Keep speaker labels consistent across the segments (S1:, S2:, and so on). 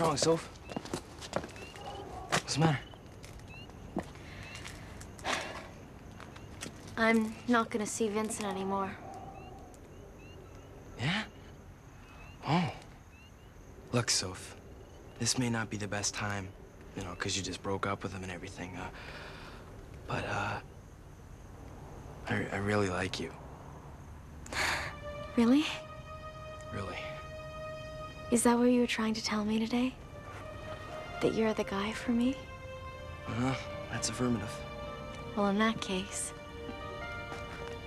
S1: wrong, Soph? What's the matter?
S2: I'm not gonna see Vincent anymore.
S1: Yeah? Oh. Look, Soph. This may not be the best time, you know, because you just broke up with him and everything. Uh, but, uh, I, I really like you.
S2: Really. Is that what you were trying to tell me today? That you're the guy for me?
S1: Uh-huh. That's affirmative.
S2: Well, in that case,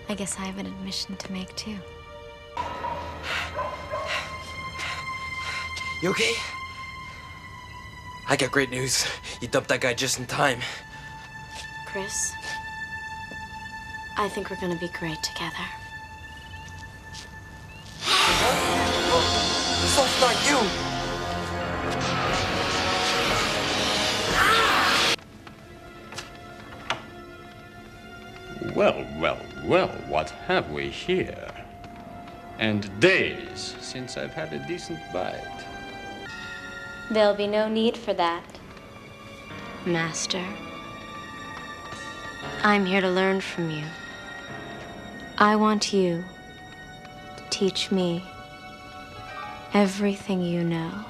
S2: I guess I have an admission to make too.
S1: You okay? I got great news. You dumped that guy just in time.
S2: Chris, I think we're gonna be great together.
S3: Well, well, well, what have we here? And days since I've had a decent bite.
S2: There'll be no need for that, Master. I'm here to learn from you. I want you to teach me everything you know.